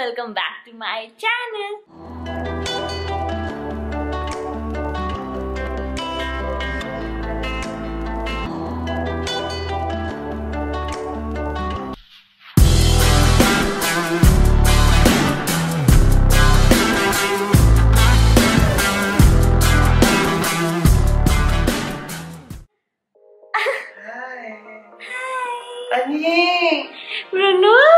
welcome back to my channel. अनी रुनु अनी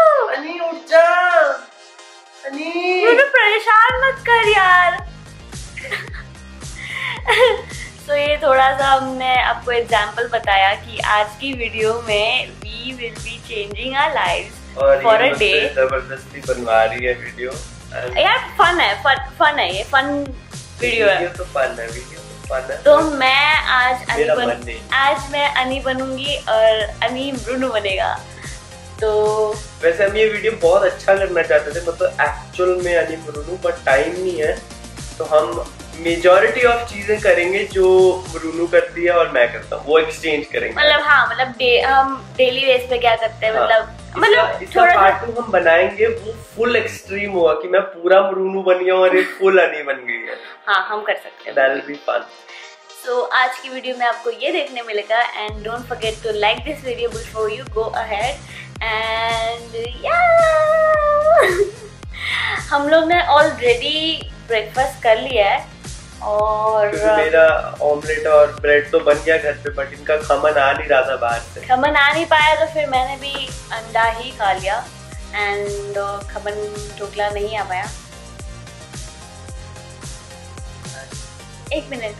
परेशान मत कर यार। तो ये थोड़ा सा हमने आपको एग्ज़ाम्पल बताया कि आज की वीडियो में we will be changing our life for a day ज़बरदस्ती बनवा रही है वीडियो यार फन है फन फन है ये फन वीडियो है। तो फन है वीडियो तो तो मैं आज अनी बन आज मैं अनी बनूँगी और अनी ब्रूनो बनेगा। तो वैसे हम ये वीडियो बहुत अच्छा करना चाहते थे मतलब एक्चुअल में अनी ब्रूनू बट टाइम नहीं है। तो हम मेजोरिटी ऑफ़ चीज़ें करेंगे जो ब्रूनू करती है और मैं करता हूँ वो एक्सचेंज करेंगे। मतलब हाँ मतलब डे हम डेली बेस पे क्या करते हैं हाँ, मतलब मतलब इसका थोड़ा सा पार्ट टू हम बनाएँगे वो फुल एक्सट्रीम होगा कि मैं पूरा ब्रूनू बन गया और ये फुल अनी बन गई है। हाँ हम कर सकते हैं। That will be fun so आज की वीडियो में आपको ये देखने मिलेगा and don't forget to like this video before you go ahead and या हम लोग ने ऑलरेडी ब्रेकफास्ट कर लिया है और मेरा ऑमलेट और ब्रेड तो बन गया घर पे बट इनका खमन आ नहीं रहा था बाहर से। खमन आ नहीं पाया तो फिर मैंने भी अंडा ही खा लिया एंड खमन ढोकला नहीं आ पाया। एक मिनट।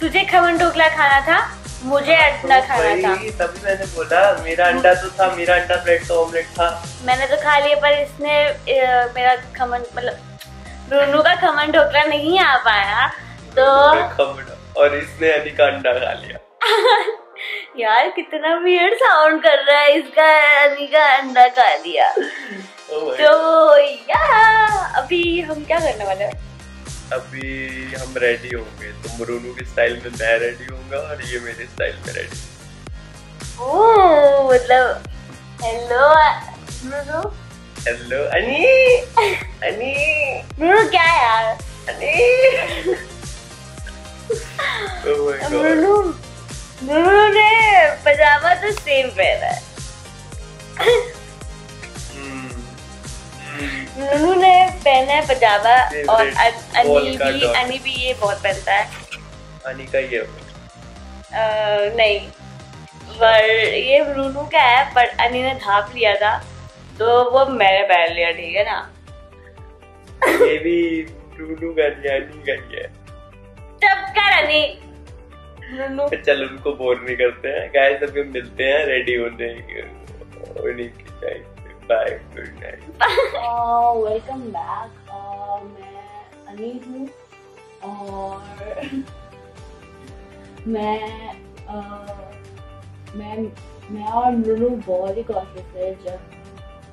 तुझे खमन ढोकला खाना था? मुझे अंडा तो खाना था। तभी मैंने बोला मेरा अंडा तो था मेरा अंडा ब्रेड तो ऑमलेट था। मैंने तो खा लिया पर इसने मेरा खमन मतलब रोनू का खमन ढोकला नहीं आ पाया तो खमन और इसने अली का अंडा खा लिया। यार कितना वियर्ड साउंड कर रहा है इसका अली का अंडा खा लिया। Oh तो या अभी हम क्या करने वाले हैं? अभी हम रेडी होंगे। तो मुरुनू के स्टाइल में मैं रेडी होऊँगा और ये मेरे स्टाइल में रेडी मतलब हेलो रोनू हेलो अनी अनी रोनू क्या है यार? अनी. रोनू रोनू ने पजामा तो सेम पहना है। नूनू ने पहना है पजामा और अन- भी. अनी भी ये बहुत पहनता है। अनी का ये। नहीं। पर ये नूनू का है पर अनी ने धाप लिया था तो वो मैंने पहन लिया ठीक है ना? ये भी टूनू का नहीं अनी का ही है। चुप कर अनी नूनू। चल उनको बोर नहीं करते हैं। गाइस अभी हम मिलते हैं रेडी होने की time bye good night welcome back मैं हूँ और मैं मैं मैं और बहुत ही कॉन्शियस है जब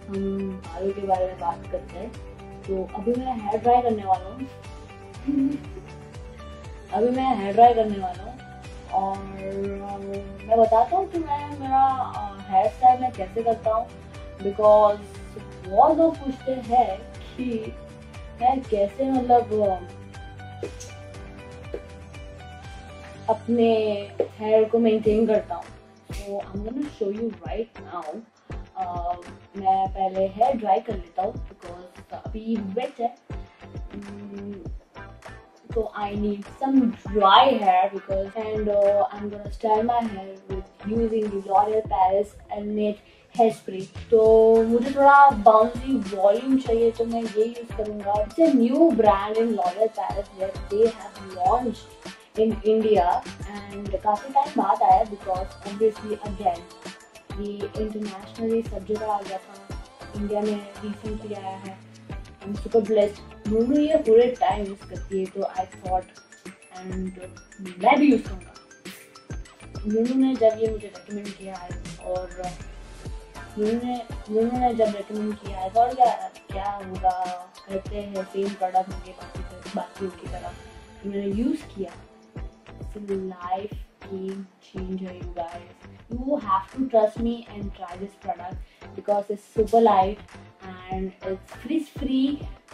हम आलू के बारे में बात करते हैं। तो अभी मैं हेयर ड्राई करने वाला हूँ। अभी मैं हेयर ड्राई करने वाला हूँ और मैं बताता हूँ कि मैं, मेरा हेयर स्टाइल मैं कैसे करता हूँ। बिकॉज़ बहुत लोग पूछते हैं कि मैं कैसे मतलब अपने हेयर को मेंटेन करता हूँ। तो I am show you right now मैं पहले हेयर ड्राई कर लेता हूँ बिकॉज़ अभी वेट है। mm, तो I need some dry hair because and I am gonna style my hair with using L'Oreal Paris and net Hairspray. तो मुझे थोड़ा बाउंसी वॉल्यूम चाहिए तो मैं ये यूज़ करूँगा। It's a new brand in L'Oreal Paris that they have launched in India and काफ़ी time बाद आया because obviously again, ये इंटरनेशनली सब जगह आ गया था। इंडिया में रिसेंटली आया है। आई सुपर ब्लेस्ड नूनू ये पूरे टाइम यूज़ करती है तो आई थॉट एंड मैं भी यूज़ करूँगा। नूनू ने जब ये मुझे रिकमेंड किया है और मीनू जब रिकमेंड किया है, और यार क्या होगा? करते हैं सेम प्रोडक्ट होंगे बाकी बाकी की तरह। तो मैंने यूज़ किया। लाइफ गेम चेंज है guys you have to trust me and try this product because it's super light and it's frizz free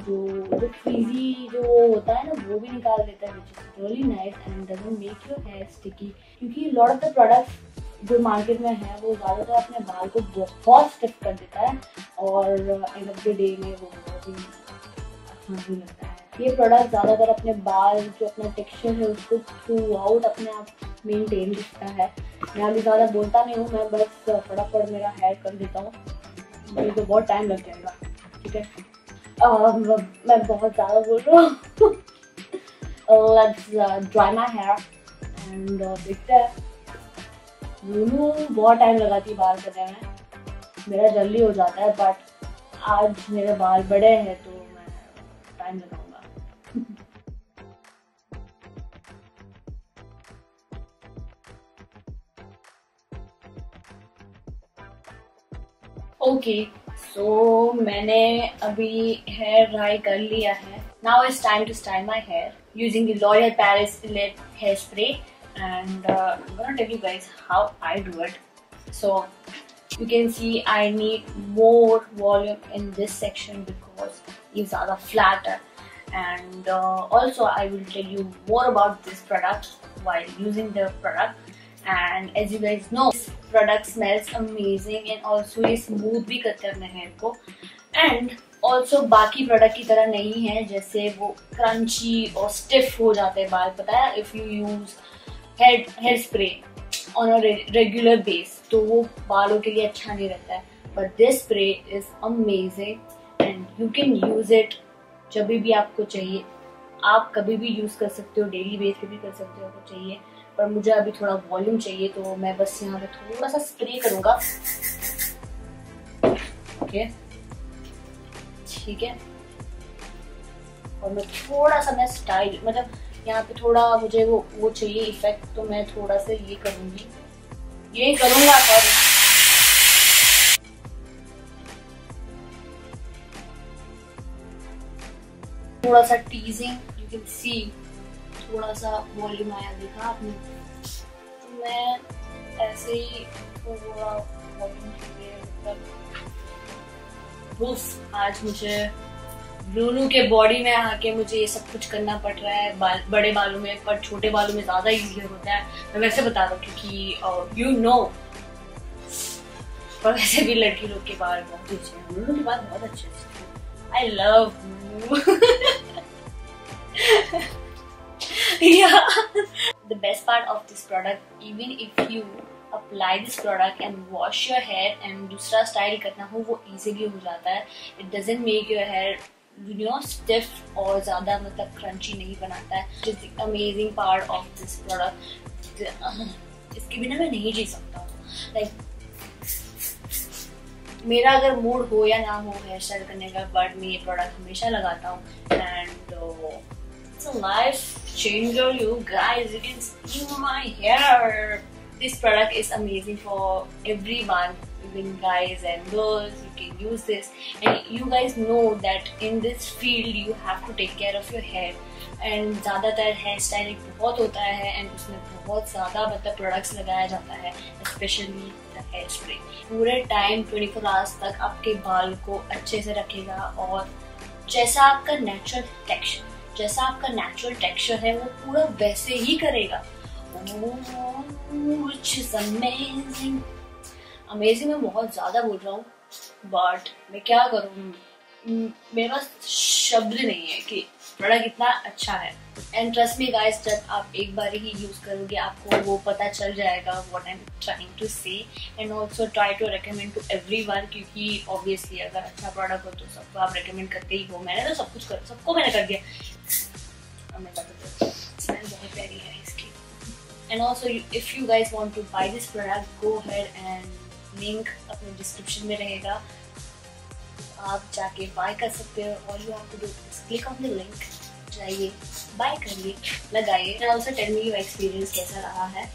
जो जो फ्रीजी जो होता है ना, वो भी निकाल देता है which is really nice and doesn't make your hair sticky क्योंकि लॉट ऑफ़ द प्रोडक्ट्स जो मार्केट में है, वो ज़्यादातर अपने बाल को बहुत स्टिफ कर देता है और एंड ऑफ़ द डे में वो बहुत ही आसान भी लगता है। ये प्रोडक्ट ज़्यादातर अपने बाल, जो अपना टेक्सचर है, उसको थ्रू आउट अपने आप मेनटेन दिखता है। मैं अभी ज़्यादा बोलता नहीं हूँ, मैं बस फटाफट मेरा हेयर कर देता हूँ। मुझे तो बहुत टाइम लग जाएगा, ठीक है? मैं बहुत ज़्यादा बोल रहा हूँ। ड्राई माई हेयर एंड देखते हैं। लूनू बहुत टाइम लगाती है बाल करने में मेरा जल्दी हो जाता है बट आज मेरे बाल बड़े हैं तो मैं टाइम लगाऊँगा। ओके सो मैंने अभी हेयर ड्राई कर लिया है। Now it's time to style my hair the L'Oreal Paris Elite hairspray and uh, I'm gonna tell you guys how I do it. So you can see I need more volume in this section because it's rather flatter and uh, also I will tell you more about this product while using the product and as you guys know product smells amazing and also ये smooth भी करते हैं अपने hair को and also बाकी product की तरह नहीं है जैसे वो क्रंची और स्टिफ हो जाते हैं बाल पता है if you use head hair spray on a regular base तो वो बालों के लिए अच्छा नहीं रहता है। But this spray is amazing and you can use it जब भी आपको चाहिए। आप कभी भी यूज़ कर सकते हो डेली बेस पे भी कर सकते हो, आपको चाहिए। पर मुझे अभी थोड़ा वॉल्यूम चाहिए तो मैं बस यहाँ पे थोड़ा सा स्प्रे करूँगा। ओके ठीक है? और मैं थोड़ा सा मैं स्टाइल मतलब यहाँ पे थोड़ा मुझे वो वो चाहिए इफ़ेक्ट तो मैं थोड़ा सा ये करूँगी। ये करूँगा सॉरी थोड़ा सा टीजिंग यू कैन सी थोड़ा सा वॉल्यूम आया देखा आपने। तो मैं ऐसे ही थोड़ा वॉल्यूम मतलब आज मुझे ब्रूनू के बॉडी में आके मुझे ये सब कुछ करना पड़ रहा है बाल, बड़े बालों में पर छोटे बालों में ज़्यादा इजियर होता है। मैं वैसे बता रहा हूँ क्योंकि यू नो पर वैसे भी लड़की लोग के बाल बहुत अच्छे हैं। ब्रूनू के बाल बहुत अच्छे हैं। I love the best part of this product even if you apply this product and wash your hair and दूसरा स्टाइल करना हो वो easily हो जाता है। It doesn't make your hair stiff और ज़्यादा मतलब क्रंची नहीं बनाता है amazing part of this product इसके बिना मैं नहीं जी सकता लाइक मेरा अगर मूड हो या ना हो हेयर स्टाइल करने का बट मैं ये प्रोडक्ट हमेशा लगाता हूँ। And life change all you guys you can see my hair this product is amazing for everyone even guys and girls, you can use this. And you guys know that in this field, you have to take care of your hair. And ज़्यादातर hair styling बहुत होता है and उसमें बहुत ज़्यादा मतलब products लगाया जाता है स्पेशली हेयर स्प्रे पूरे टाइम ट्वेंटी फोर आवर्स तक आपके बाल को अच्छे से रखेगा और जैसा आपका नेचुरल टेक्सचर जैसा आपका नेचुरल टेक्सचर है, वो पूरा वैसे ही करेगा। अमेजिंग अमेजिंग मैं बहुत ज़्यादा बोल रहा हूँ। बट मैं क्या करूँ? मेरे पास शब्द नहीं है कि प्रोडक्ट इतना अच्छा है। एंड ट्रस्ट मी गाइस जब आप एक बार ही यूज़ करोगे, आपको वो पता चल जाएगा what I am trying to say and also try to recommend to everyone क्योंकि ऑब्वियसली अगर अच्छा प्रोडक्ट हो तो सबको आप रेकमेंड करते ही हो। मैंने तो सब कुछ कर, सबको मैंने कर दिया। स्मेल बहुत प्यारी है इसकी। And also if you guys want to buy this product go ahead and link अपने डिस्क्रिप्शन में रहेगा आप जाके बाय कर सकते हो और you have to do click on the link जाइए बाय करिए, लगाइए and also tell me your experience कैसा रहा है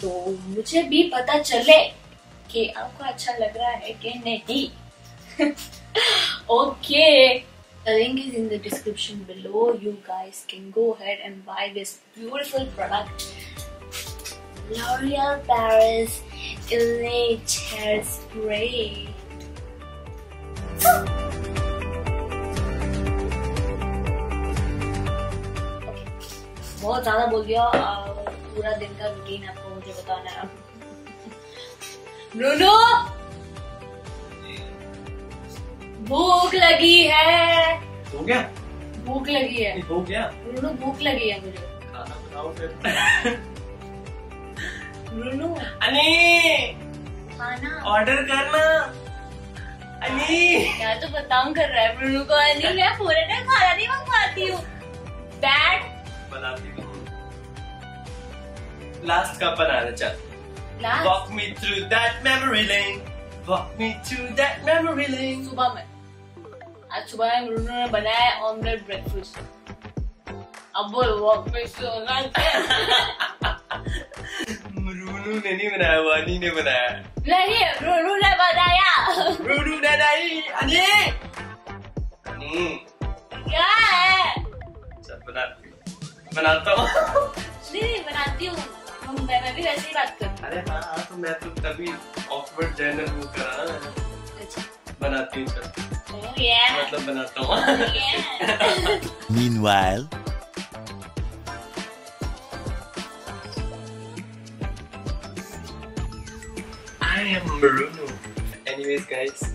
तो मुझे भी पता चले कि आपको अच्छा लग रहा है कि नहीं okay The link is in the description below. You guys can go ahead and buy this beautiful product. L'Oreal Paris Elite Hairspray. बहुत ज़्यादा बोल दिया पूरा दिन का रूटीन आपको मुझे बताना है ब्रूनो भूख लगी है। हो गया? भूख लगी है। हो गया? ब्रूनो भूख लगी है मुझे। खाना बनाओ फिर। ब्रूनो अनी। खाना ऑर्डर करना। अनी। क्या तो बताऊँ कर रहा है ब्रूनो को नहीं मैं पूरे टाइम खाना नहीं मंगवाती हूँ। बैड बनाती हूँ। लास्ट का बना दे चल last Walk me through that memory lane. Walk me through that memory lane. सुबह में। आज सुबह में ब्रूनो ने बनाया ऑमलेट ब्रेकफास्ट अब बोल वॉक में सोना मरूनू ने नहीं बनाया वो अनी ने बनाया नहीं ब्रूनो ने बनाया मरूनू ने नहीं अनी अनी क्या है चल बनाती बनाता हूँ नहीं बनाती हूँ मैं भी वैसे ही बात करती अरे हाँ तो मैं तो तभी ऑकवर्ड जर्नल वो करा बनाती हूँ. मतलब बनाता हूँ. Meanwhile, am Maruno. Anyways, guys,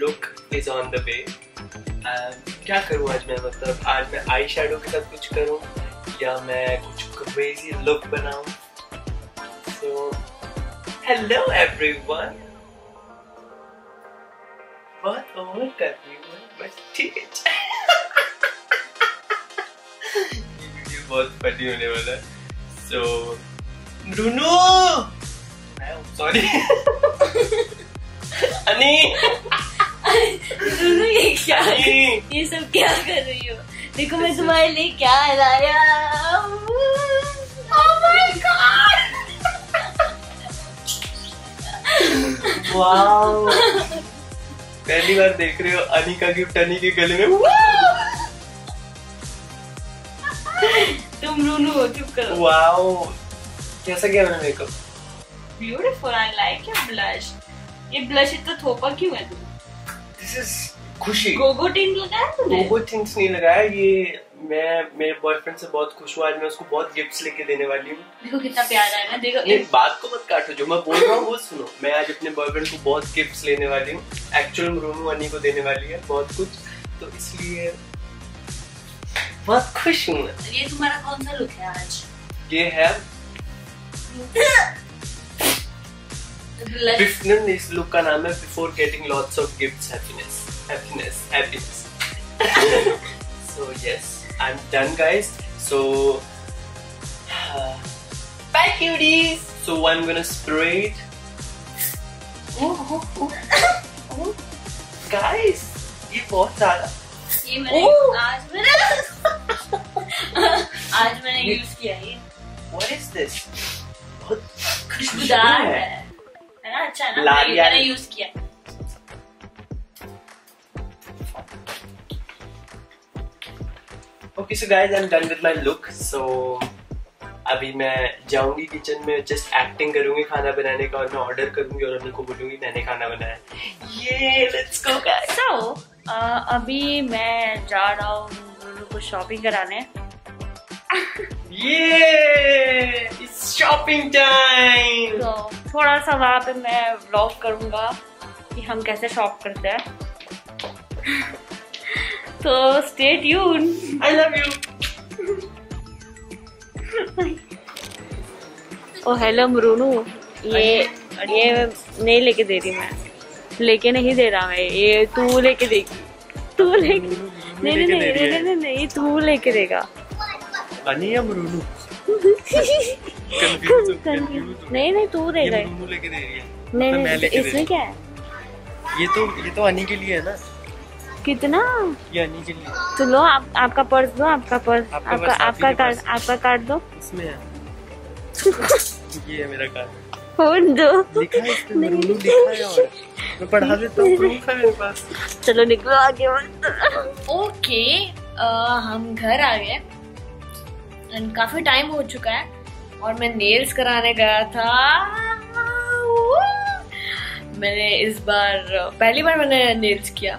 look is on the way. Um, क्या करूँ आज मैं? मतलब आज मैं आई शेडो के साथ कुछ करूँ या मैं कुछ क्रेजी लुक बनाऊँ? सो हेलो एवरीवन बहुत ओवर कर रही हूँ बस ठीक। है बहुत फनी होने वाला है। So Bruno sorry Annie Bruno ये क्या अनी ये सब क्या कर रही हो देखो मैं तुम्हारे लिए क्या लाया Oh my God! पहली बार देख रहे हो अनी का गिफ्ट अनी के गले में तुम ब्रूनो हो चुप करो वाओ कैसा किया मैंने makeup beautiful I like your blush ये ब्लश इतना थोपा क्यों है तुम दिस इज़ खुशी। गोगो टिन लगाया तूने? लोगो थिंग्स नहीं लगाया ये मैं मेरे बॉयफ्रेंड से बहुत खुश हुआ आज मैं उसको बहुत गिफ्ट्स लेके देने वाली हूँ। देखो कितना प्यारा है ना देखो ये बात को मत काटो जो मैं बोल रहा हूँ वो सुनो। मैं आज अपने बॉयफ्रेंड को बहुत गिफ्ट्स लेने वाली हूँ। एक्चुअल रोनू अनी को देने वाली है बहुत कुछ। तो इसलिए बहुत खुश हूँ मैं। ये तुम्हारा कौन सा लुक है आज? ये है ब्लश Bef- no, इस लुक का नाम है before getting lots of gifts happiness happiness happiness so yes I am done guys so bye cuties so I'm gonna spray it guys ये बहुत सारा ये मैंने ओह! आज मैंने आज मैंने यूज किया ये what is this बहुत खुशबूदार है है ना अच्छा है ना मैंने यूज़ किया। Okay so guys I am done with my look so अभी मैं जाऊँगी किचन में जस्ट एक्टिंग करूँगी खाना बनाने का और मैं ऑर्डर करूँगी और उनको बोलूँगी मैंने खाना बनाया ये लेट्स गो गाइस सो अभी मैं जा रहा हूँ ब्रूनो को शॉपिंग कराने। ये इट्स शॉपिंग टाइम तो थोड़ा सा वहाँ पे मैं व्लॉग करूँगा कि हम कैसे शॉप करते हैं। तो stay tune I love you oh hello मरूनू ये ये नहीं लेके दे रही मैं। लेके नहीं दे रहा मैं ये तू लेके देगी। तू लेके नहीं नहीं नहीं नहीं नहीं तू लेके देगा। अनी या नहीं नहीं तू लेके दे रही है। नहीं नहीं इसमें क्या है? ये तो ये तो अनी के लिए है ना। कितना? ये अनी के लिए। तो लो आप आपका पर्स दो आपका पर्स आपका आपका कार्ड आपका कार्ड दो। इसमें है। ये है मेरा कार्ड। फ़ोन दो। चलो निकलो आगे। ओके हम घर आ गए। And काफ़ी टाइम हो चुका है। और मैं नेल्स कराने गया था। मैंने इस बार पहली बार मैंने नेल्स किया।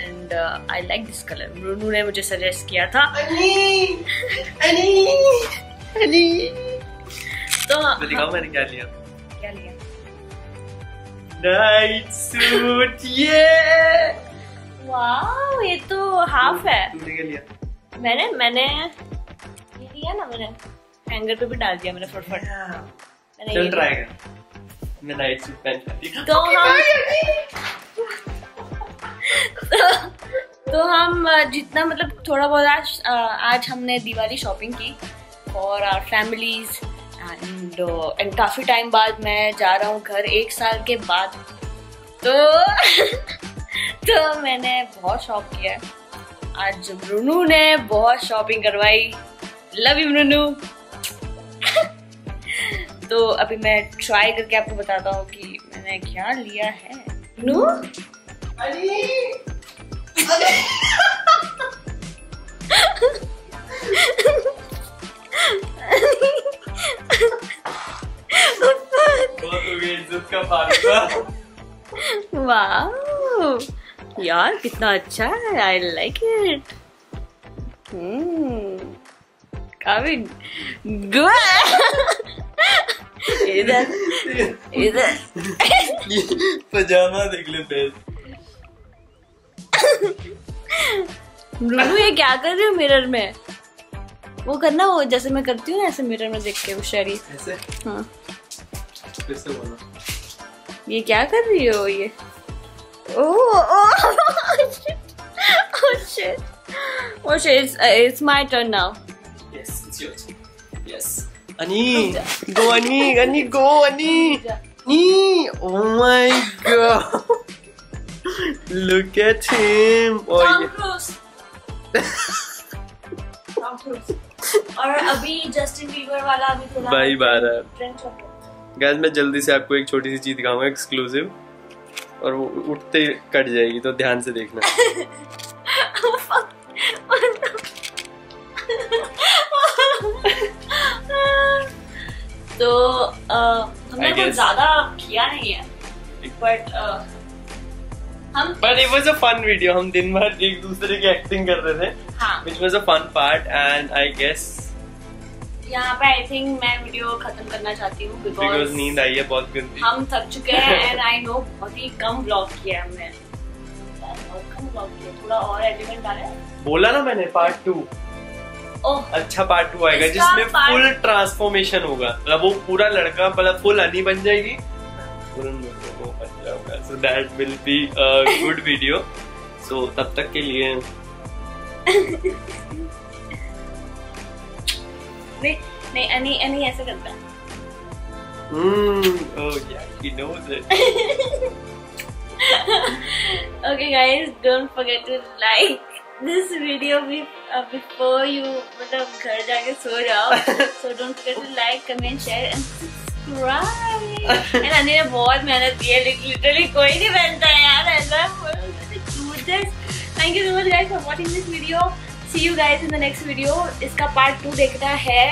And I like this colour Runu ने मुझे सजेस्ट किया था। अनी अनी अनी तो तो दिखाओ मैंने क्या लिया। क्या लिया? नाइट सूट ये वाह ये तो हाफ़ है। तूने क्या लिया? मैंने मैंने ये लिया ना मैंने। हैंगर पे भी डाल दिया मैंने फटफट। मैंने चल ट्राई कर। मैं नाइट सूट पहन के आती तो हम तो हम जितना मतलब थोड़ा बहुत आज आज हमने दिवाली शॉपिंग की for our families and and काफ़ी टाइम बाद मैं जा रहा हूँ घर एक साल के बाद। तो तो मैंने बहुत शॉप किया। आज ब्रुनू ने बहुत शॉपिंग करवाई। लव यू ब्रुनू तो अभी मैं ट्राई करके आपको बताता हूँ कि मैंने क्या लिया है। का फालतू वाह यार कितना अच्छा है आई लाइक इट Hmm. काफ़ी गुड इधर इधर। पजामा देख ले ब्रूनू ये क्या कर रही हो मिरर में? वो करना वो जैसे मैं करती हूँ ऐसे मिरर में देख के वो शरीर ऐसे? हाँ। फिर से बोलो। ये क्या कर रही हो ये? Oh oh oh shit oh shit it's, uh, it's my turn Ani, go Ani, Ani, go Ani. Ani, oh my god. Look at him. Oh Tom. Cruise. Tom Cruise. और अभी जस्टिन बीबर वाला अभी थोड़ा भाई बारह gas मैं जल्दी से आपको एक छोटी सी चीज़ दिखाऊँगा एक्सक्लूसिव और वो उठते कट जाएगी तो ध्यान से देखना तो अ, हमने कुछ ज़्यादा किया नहीं है। बट हम but it was a fun video हम दिन भर एक दूसरे की एक्टिंग कर रहे थे हाँ। which was a fun part and I guess यहाँ पे आई थिंक मैं वीडियो खत्म करना चाहती हूँ बिकॉज़ नींद आई है बहुत गंदी। हम थक चुके हैं एंड आई नो बहुत ही कम ब्लॉग किया है हमने। बहुत कम ब्लॉग किया थोड़ा और एलिमेंट डाले बोला ना मैंने पार्ट टू अच्छा पार्ट टू आएगा जिसमें फुल ट्रांसफॉर्मेशन होगा। मतलब वो पूरा लड़का मतलब फुल हनी बन जाएगी। So that will be a good video so तब तक के लिए। नहीं नहीं अनी अनी ऐसे करता है। Okay guys don't forget to like this video be, uh, before you मतलब घर जाके सो जाओ so don't forget to like comment share and subscribe and अनी ने बहुत मेहनत की है literally कोई नहीं बनता है यार ऐसा do this thank you so much guys for watching this video see you guys in the next video इसका part टू देखना है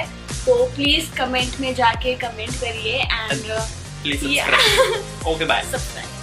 तो प्लीज़ कमेंट में जाके कमेंट करिए and please Yeah. Subscribe okay bye subscribe